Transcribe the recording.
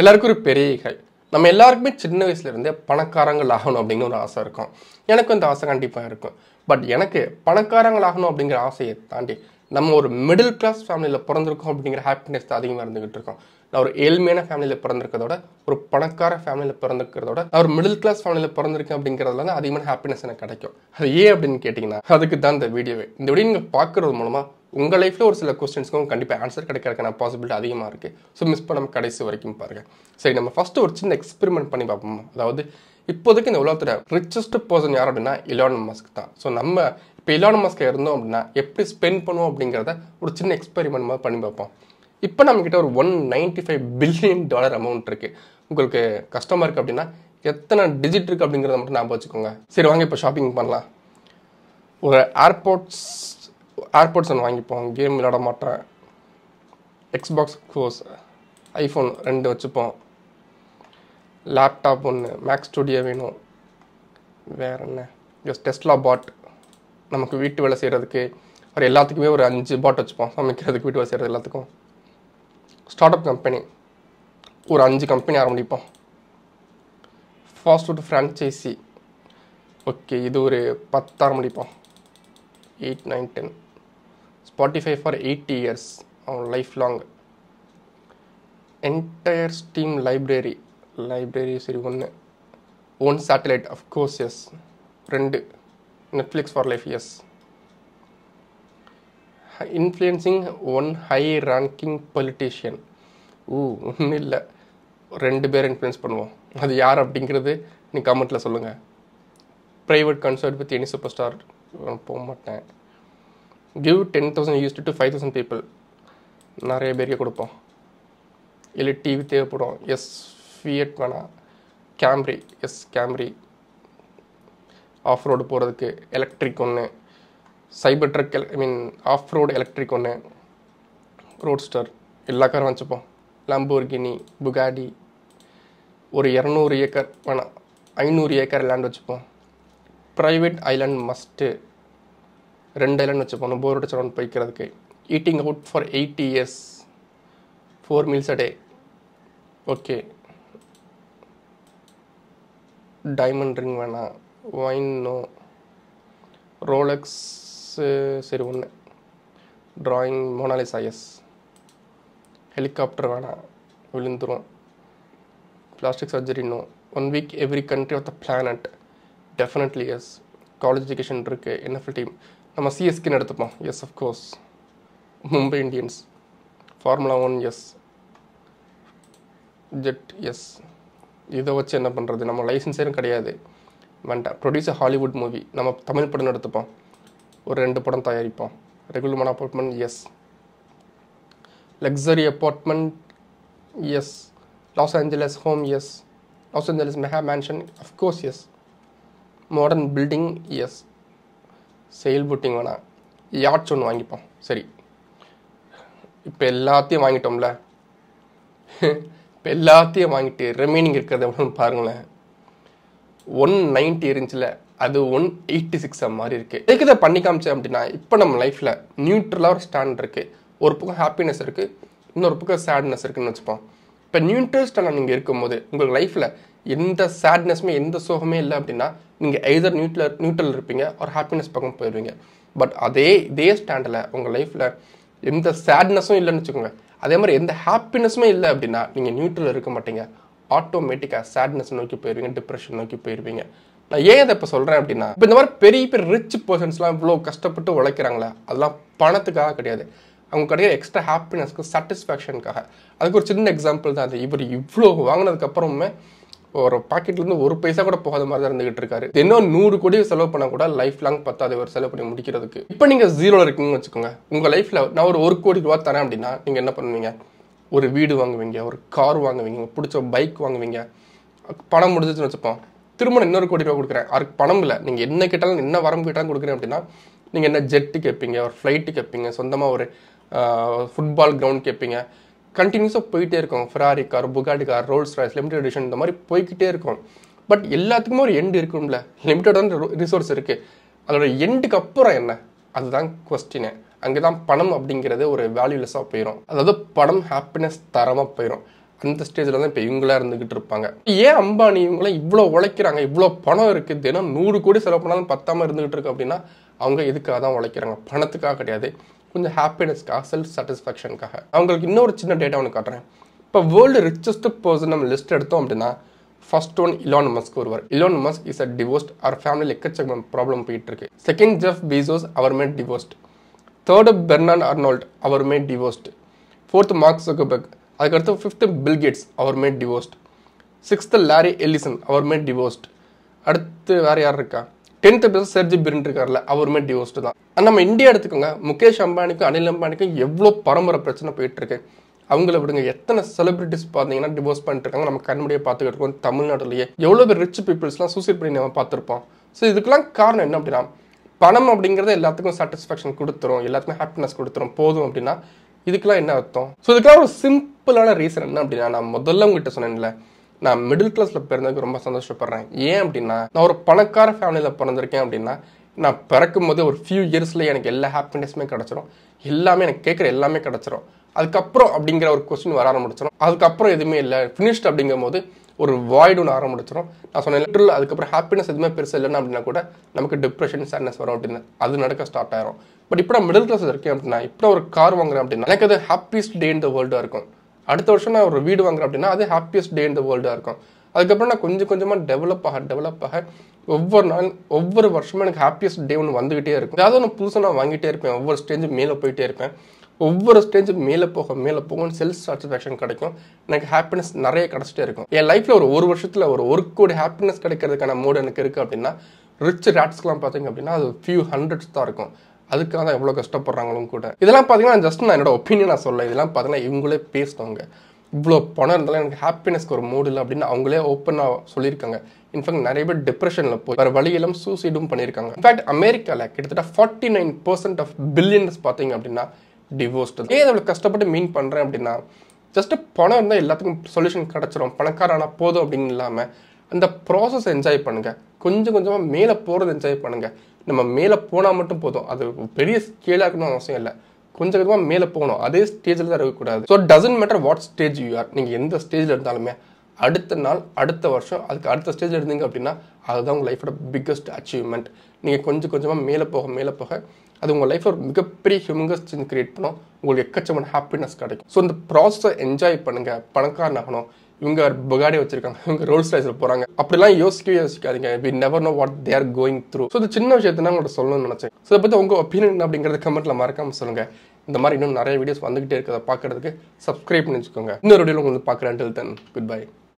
எல்லாருக்கும் ஒரு பெரிய கை நம்ம எல்லாருக்குமே சின்ன வயசுலேருந்தே பணக்காரங்கள் ஆகணும் அப்படிங்கிற ஒரு ஆசை இருக்கும். எனக்கும் இந்த ஆசை கண்டிப்பாக இருக்கும். பட் எனக்கு பணக்காரங்கள் ஆகணும் அப்படிங்கிற ஆசையை தாண்டி நம்ம ஒரு மிடில் கிளாஸ் ஃபேமிலியில் பிறந்திருக்கோம் அப்படிங்கிற ஹாப்பினஸ் தான் அதிகமாக இருந்துகிட்டு இருக்கோம். நான் ஒரு ஏழ்மையான ஃபேமிலியில் பிறந்திருக்கிறதோட ஒரு பணக்கார ஃபேமிலியில் பிறந்திருக்கிறதோட நான் ஒரு மிடில் கிளாஸ் ஃபேமிலியில் பிறந்திருக்கேன் அப்படிங்கிறதுல தான் அதிகமான ஹாப்பினஸ் எனக்கு கிடைக்கும். அது ஏன் அப்படின்னு கேட்டிங்கன்னா அதுக்கு தான் இந்த வீடியோவே இந்த வீடியோ நீங்கள் பார்க்குறது மூலமாக உங்கள் லைஃப்பில் ஒரு சில கொஸ்டின்ஸ்க்கும் கண்டிப்பாக ஆன்சர் கிடைக்கிறதுக்கான பாசிபிலிட்டி அதிகமாக இருக்குது ஸோ மிஸ் பண்ணாம கடைசி வரைக்கும் பாருங்கள் சரி நம்ம ஃபஸ்ட்டு ஒரு சின்ன எக்ஸ்பெரிமெண்ட் பண்ணி பார்ப்போம்? அதாவது இப்போதைக்கு இந்த உலகத்தில் ரிச்சஸ்ட் பர்சன் யார் அப்படின்னா இலான் மஸ்க் தான். ஸோ நம்ம இப்போ இலான் மஸ்க் இருந்தோம் அப்படின்னா எப்படி ஸ்பெண்ட் பண்ணுவோம் அப்படிங்கிறத ஒரு சின்ன எக்ஸ்பெரிமெண்ட் மாதிரி பண்ணி பார்ப்போம். இப்போ நம்மக்கிட்ட ஒரு one ninety five billion dollar amount இருக்குது உங்களுக்கு கஷ்டமாக இருக்குது அப்படின்னா எத்தனை டிஜிட் இருக்குது அப்படிங்கிறத மட்டும் ஞாபகம் வச்சுக்கோங்க. சரி வாங்க இப்போ ஷாப்பிங் பண்ணலாம். ஒரு ஏர்போர்ட்ஸ் ஏர்போர்ட்ஸ் ஒன்று வாங்கிப்போம். கேம் விளாட மாட்டேன் எக்ஸ்பாக்ஸ் கோர்ஸ் ஐஃபோன் ரெண்டு வச்சுப்போம். லேப்டாப் ஒன்று மேக் ஸ்டுடியோ வேணும். வேறு என்ன? ஜஸ்ட் டெஸ்ட்லா பாட் நமக்கு வீட்டு வேலை செய்கிறதுக்கு ஒரு எல்லாத்துக்குமே ஒரு அஞ்சு பாட் வச்சுப்போம். சமைக்கிறதுக்கு வீட்டு வேலை செய்கிறது எல்லாத்துக்கும். ஸ்டார்ட் அப் கம்பெனி ஒரு அஞ்சு கம்பெனி ஆரம்பிப்போம். ஃபாஸ்ட் ஃபுட் ஃப்ரான்ச்சைசி ஓகே இது ஒரு பத்து ஆரம்பிப்போம். Eight nine ten Spotify for eighty years அவன் life long entire Steam library library சரி ஒன்று own satellite of course yes ரெண்டு. Netflix for life yes influencing one high ranking politician ஊ ஒன்றும் இல்லை. ரெண்டு பேர் இன்ஃப்ளூயன்ஸ் பண்ணுவோம். அது யார் அப்படிங்கிறது நீ கமெண்ட்டில் சொல்லுங்கள் private concert with any super star போக மாட்டேன். Give ten thousand use to five thousand people நிறைய பேருக்கு கொடுப்போம். இல்லை டிவி தேவைப்படும். எஸ் ஃபியட் வேணாம் Camry yes Camry off road போகிறதுக்கு எலக்ட்ரிக் ஒன்று cyber truck I mean off road electric ஒன்று ரோட்ஸ்டர் எல்லா காரும் வச்சுப்போம். லம்போர்கினி புகாடி ஒரு இரநூறு ஏக்கர் வேணாம் ஐநூறு ஏக்கர் லேண்ட் வச்சுப்போம். ப்ரைவேட் ஐலாண்ட் மஸ்ட்டு ரெண்டு ஐலாண்ட் வச்சுப்போம். போர் அடிச்சு போய்க்கிறதுக்கு eating out for eighty years four meals a day okay diamond ring வேணாம். ஒயின் நோ ரோலக்ஸ் சரி ஒன்று drawing Mona Lisa yes helicopter வேணாம். விழுந்துரும். Plastic surgery no one week every country of the planet definitely yes college education இருக்குது NFL team நம்ம சிஎஸ்கின்னு எடுத்துப்போம். Yes of course Mumbai Indians formula one yes jet yes இதை வச்சு என்ன பண்ணுறது நம்ம லைசன்ஸேரும் கிடையாது. வேண்டாம். ப்ரொடியூசர் ஹாலிவுட் மூவி நம்ம தமிழ் படம் எடுத்துப்போம். ஒரு ரெண்டு படம் தயாரிப்போம். ரெகுலமான apartment yes luxury apartment yes Los Angeles home yes Los Angeles mega mansion of course yes modern building yes sail boating வேணாம். யாட்ச் ஒன்று வாங்கிப்போம். சரி. இப்போ எல்லாத்தையும் வாங்கிட்டோம்ல. இப்போ எல்லாத்தையும் வாங்கிட்டு ரிமைனிங் இருக்கிறத எவ்வளோன்னு பாருங்களேன். ஒன் நைன்ட்டி இருந்துச்சுல. அது ஒன் எயிட்டி சிக்ஸ் மாதிரி இருக்குது எதுக்கு இதை பண்ணி காமிச்சேன் அப்படின்னா இப்போ நம்ம லைஃப்பில் நியூட்ரலாக ஒரு ஸ்டாண்ட் இருக்குது ஒரு பக்கம் ஹாப்பினஸ் இருக்குது இன்னொரு பக்கம் சேட்னஸ் இருக்குன்னு வச்சுப்போம். இப்போ நியூட்ரல் ஸ்டாண்ட் நீங்கள் இருக்கும்போது உங்கள் லைஃப்பில் எந்த சேட்னஸுமே எந்த சோகமே இல்லை அப்படின்னா நீங்கள் எய்தர் நியூட்ரல் நியூட்ரல் இருப்பீங்க ஒரு ஹாப்பினஸ் பக்கம் போயிடுவீங்க பட் அதே இதே ஸ்டாண்டில் உங்கள் லைஃப்பில் எந்த சேட்னஸும் இல்லைன்னு வச்சுக்கோங்க. அதே மாதிரி எந்த ஹாப்பினஸுமே இல்லை அப்படின்னா நீங்கள் நியூட்ரல் இருக்க மாட்டீங்க. ஆட்டோமேட்டிக்காக சேட்னஸ் நோக்கி போயிடுவீங்க டிப்ரெஷன் நோக்கி போயிடுவீங்க நான் ஏன் இதை இப்போ சொல்கிறேன் அப்படின்னா இப்போ இந்த மாதிரி பெரிய பெரிய ரிச் பர்சன்ஸ்லாம் இவ்வளோ கஷ்டப்பட்டு உழைக்கிறாங்களே அதெல்லாம் பணத்துக்காக கிடையாது. அவங்க கிடையாது எக்ஸ்ட்ரா ஹாப்பினஸ்க்கு சாட்டிஸ்ஃபேக்ஷனுக்காக அதுக்கு ஒரு சின்ன எக்ஸாம்பிள் தான் அது. இவர் இவ்வளோ வாங்கினதுக்கப்புறமே ஒரு பாக்கெட்லேருந்து ஒரு பைசா கூட போகாத மாதிரி தான் இருந்துகிட்டு இருக்காரு. இன்னும் நூறு கோடி செலவு பண்ண கூட லைஃப் லாங் பத்தாது ஒரு செலவு பண்ணி முடிக்கிறதுக்கு. இப்போ நீங்கள் ஜீரோவில் இருக்கீங்கன்னு வச்சுக்கோங்க உங்கள் லைஃப்பில் நான் ஒரு ஒரு கோடி ரூபா தரேன் அப்படின்னா நீங்கள் என்ன பண்ணுவீங்க? ஒரு வீடு வாங்குவீங்க ஒரு கார் வாங்குவீங்க பிடிச்ச பைக் வாங்குவீங்க. பணம் முடிஞ்சிச்சுன்னு வச்சுப்போம். திரும்ப இன்னொரு கோடி ரூபா கொடுக்குறேன். அதுக்கு பணம் இல்லை. நீங்கள் என்ன கேட்டாலும் என்ன வரம்பு கேட்டாலும் கொடுக்குறேன் அப்படின்னா நீங்கள் என்ன ஜெட்டு கேட்பீங்க ஒரு ஃப்ளைட்டு கேட்பீங்க சொந்தமாக ஒரு ஃபுட்பால் கிரவுண்ட் கேட்பீங்க. கண்டினியூஸாக போயிட்டே இருக்கும். Ferrari car Bugatti car Rolls Royce limited edition இந்த மாதிரி போய்கிட்டே இருக்கும். பட் எல்லாத்துக்குமே ஒரு எண்டு இருக்கும்ல. லிமிட்டடான ரிசோர்ஸ் இருக்குது அதோட எண்டுக்கு அப்புறம் என்ன? அதுதான் கொஸ்டினு அங்கே தான் பணம் அப்படிங்கிறது ஒரு வேல்யூலெஸ்ஸாக போயிடும் அதாவது பணம் ஹாப்பினஸ் தரமாக போயிடும் அந்த ஸ்டேஜில் தான் இப்போ இவங்களா இருந்துகிட்டு இருப்பாங்க. ஏன் அம்பானி இவங்களாம் இவ்வளோ உழைக்கிறாங்க? இவ்வளோ பணம் இருக்குது தினம் நூறு கோடி செலவு பண்ணாலும் பத்தாம இருந்துகிட்டு இருக்கு அப்படின்னா அவங்க இதுக்காக தான் உழைக்கிறாங்க? பணத்துக்காக கிடையாது. கொஞ்சம் ஹாப்பினஸ்க்காக செல்ஃப் சாட்டிஸ்ஃபேக்ஷனுக்காக அவங்களுக்கு இன்னொரு சின்ன டேட்டா ஒன்று காட்டுறேன். இப்போ வேர்ல்டு ரிச்சஸ்ட் பர்சன் நம்ம லிஸ்ட் எடுத்தோம் அப்படின்னா ஃபர்ஸ்ட் ஒன் இலான் மஸ்க் ஒருவர். Elon Musk is a divorced அவர் ஃபேமிலியில் எக்கச்சக்கம் ப்ராப்ளம் போயிட்டு இருக்கு. செகண்ட் ஜெஃப் பீசோஸ் அவர் made divorced third Bernard Arnault அவர் made divorced fourth Mark Zuckerberg அதுக்கடுத்து ஃபிஃப்த்து பில்கேட்ஸ் அவர் made divorced sixth Larry Ellison அவர் made divorced அடுத்து வேறு யார் இருக்கா? டென்த்து பேர் செர்ஜி பிரின் இருக்கார்ல அவருமே டிவோர்ஸ்டு தான். நம்ம இந்தியா எடுத்துக்கோங்க முகேஷ் அம்பானிக்கும் அனில் அம்பானிக்கும் எவ்வளோ பரம்பரை பிரச்சனை போயிட்டுருக்கு. அவங்கள விடுங்க எத்தனை செலிபிரிட்டிஸ் பார்த்தீங்கன்னா டிவோர்ஸ் பண்ணிட்டு இருக்காங்க நம்ம கண்முடியை பார்த்துக்கிட்டு இருக்கோம் தமிழ்நாட்டிலேயே. எவ்வளோ பேர் ரிச் பீப்புள்ஸ்லாம் சூசைட் பண்ணி நம்ம பார்த்துருப்போம். ஸோ இதுக்கெல்லாம் காரணம் என்ன அப்படின்னா பணம் அப்படிங்கிறது எல்லாத்துக்கும் சாட்டிஸ்ஃபேக்ஷன் கொடுத்துரும் எல்லாத்துக்கும் ஹாப்பினஸ் கொடுத்துரும் போதும் அப்படின்னா இதுக்கெல்லாம் என்ன அர்த்தம்? ஸோ இதுக்கெல்லாம் ஒரு சிம்பிளான ரீசன் என்ன அப்படின்னா நான் முதல்ல உங்ககிட்ட சொன்னேன்ல நான் மிடில் கிளாஸில் பிறந்ததுக்கு ரொம்ப சந்தோஷப்படுறேன். ஏன் அப்படின்னா நான் ஒரு பணக்கார ஃபேமிலியில் பிறந்திருக்கேன் அப்படின்னா நான் பிறக்கும் போது ஒரு ஃபியூ இயர்ஸில் எனக்கு எல்லா ஹாப்பினஸுமே கிடச்சிரும். எல்லாமே எனக்கு கேட்குற எல்லாமே கிடச்சிரும். அதுக்கப்புறம் அப்படிங்கிற ஒரு கொஸ்டின் வர ஆரம்பிச்சிடும் அதுக்கப்புறம் எதுவுமே இல்லை. ஃபினிஷ்ட் அப்படிங்கும் போது ஒரு வாய்டு ஒன்று ஆரம்பிச்சிடும் நான் சொன்ன லிட்டரில் அதுக்கப்புறம் ஹாப்பினஸ் எதுவுமே பெருசு இல்லைன்னா அப்படின்னா கூட நமக்கு டிப்ரெஷன் சேட்னஸ் வரும் அப்படின்னு. அது நடக்க ஸ்டார்ட் ஆயிரும். பட் இப்போ நான் மிடில் கிளாஸ் இருக்கேன் அப்படின்னா இப்போ ஒரு கார் வாங்குறேன் அப்படின்னா எனக்கு அது ஹாப்பிஸ்ட் டே இன் த வேர்ல்டாக இருக்கும். அடுத்த வருஷம் நான் ஒரு வீடு வாங்குறேன் அப்படின்னா அது ஹாப்பியஸ்ட் டே இந்த வேர்ல்டாக இருக்கும். அதுக்கப்புறம் நான் கொஞ்சம் கொஞ்சமாக டெவலப் ஆக டெவலப் ஆக ஒவ்வொரு நாள் ஒவ்வொரு வருஷமும் எனக்கு ஹாப்பியஸ்ட் டே ஒன்று வந்துகிட்டே இருக்கும். ஏதாவது ஒன்று புதுசாக நான் வாங்கிட்டே இருப்பேன். ஒவ்வொரு ஸ்டேஜும் மேலே போயிட்டே இருப்பேன். ஒவ்வொரு ஸ்டேஜும் மேலே போக மேலே போகும் செல்ஃப் சாட்டிஸ்ஃபேக்ஷன் கிடைக்கும். எனக்கு ஹாப்பினஸ் நிறைய கிடச்சிட்டே இருக்கும். என் லைஃப்பில் ஒரு ஒரு வருஷத்தில் ஒரு ஒரு கோடி ஹாப்பினஸ் கிடைக்கிறதுக்கான மூடு எனக்கு இருக்குது அப்படின்னா ரிச் ரேட்ஸ்க்கெலாம் பார்த்தீங்க அப்படின்னா அது ஃபியூ ஹண்ட்ரட்ஸ் தான் இருக்கும். அதுக்காக தான் எவ்வளோ கஷ்டப்படுறாங்களும் கூட. இதெல்லாம் பார்த்தீங்கன்னா ஜஸ்ட் நான் என்னோட ஒப்பீனியன் நான் சொல்ல இதெல்லாம் பார்த்தீங்கன்னா இவங்களே பேசினவங்க. இவ்வளோ பணம் இருந்தாலும் எனக்கு ஹாப்பினஸ்க்கு ஒரு மூடு இல்லை அப்படின்னு அவங்களே ஓப்பனாக சொல்லியிருக்காங்க. இன்ஃபேக்ட் நிறைய பேர் டிப்ரெஷனில் போய் வேறு வழியெல்லாம் சூசைடும் பண்ணியிருக்காங்க. இன்ஃபேக்ட் அமெரிக்காவில் கிட்டத்தட்ட forty nine percent of billions பார்த்தீங்க அப்படின்னா டிவோர்ஸ்டு ஏன் இவ்வளோ கஷ்டப்பட்டு மீன் பண்ணுறேன் அப்படின்னா ஜஸ்ட் பணம் இருந்தால் எல்லாத்துக்கும் சொல்யூஷன் கிடச்சிரும். பணக்காரானா போதும் அப்படின்னு இல்லாமல் அந்த ப்ராசஸ் என்ஜாய் பண்ணுங்கள் கொஞ்சம் கொஞ்சமாக மேலே போகிறது என்ஜாய் பண்ணுங்கள் நம்ம மேலே போனால் மட்டும் போதும். அது பெரிய ஸ்கேலாக இருக்கணும்னு அவசியம் இல்லை. கொஞ்சம் கொஞ்சமாக மேலே போகணும். அதே ஸ்டேஜில் தான் இருக்கக்கூடாது. So doesn't matter what stage you are நீங்கள் எந்த ஸ்டேஜில் இருந்தாலுமே அடுத்த நாள் அடுத்த வருஷம் அதுக்கு அடுத்த ஸ்டேஜில் இருந்தீங்க அப்படின்னா அதுதான் உங்கள் லைஃபோட பிக்கஸ்ட் அச்சீவ்மெண்ட் நீங்கள் கொஞ்சம் கொஞ்சமாக மேலே போக மேலே போக அது உங்கள் லைஃப் ஒரு மிகப்பெரிய ஹியூமங்கஸ் சேஞ்ச் கிரியேட் பண்ணும். உங்களுக்கு எக்கச்சமான ஹாப்பினஸ் கிடைக்கும். ஸோ இந்த ப்ராசஸை என்ஜாய் பண்ணுங்கள் பணக்காரன் ஆகணும். இவங்க புகாடி வச்சிருக்காங்க. இவங்க ரோல்ஸ் ரைஸில் போகிறாங்க அப்படிலாம் யோசிக்க யோசிக்காதீங்க. We never know what they are going through so இந்த சின்ன விஷயத்தை நான் உங்கள்கிட்ட சொல்லணும்னு நினச்சேன். ஸோ இதை பற்றி உங்கள் ஒப்பீனியன் அப்படிங்கிறத கமெண்ட்டில் மறக்காம சொல்லுங்கள் இந்த மாதிரி இன்னும் நிறைய வீடியோஸ் வந்துகிட்டே இருக்கிறத பார்க்கறதுக்கு சப்ஸ்கிரைப் பண்ணி வச்சுக்கோங்க இன்னொரு வீடியோவில் உங்களுக்கு பார்க்குறேன். டில் தென் குட் பை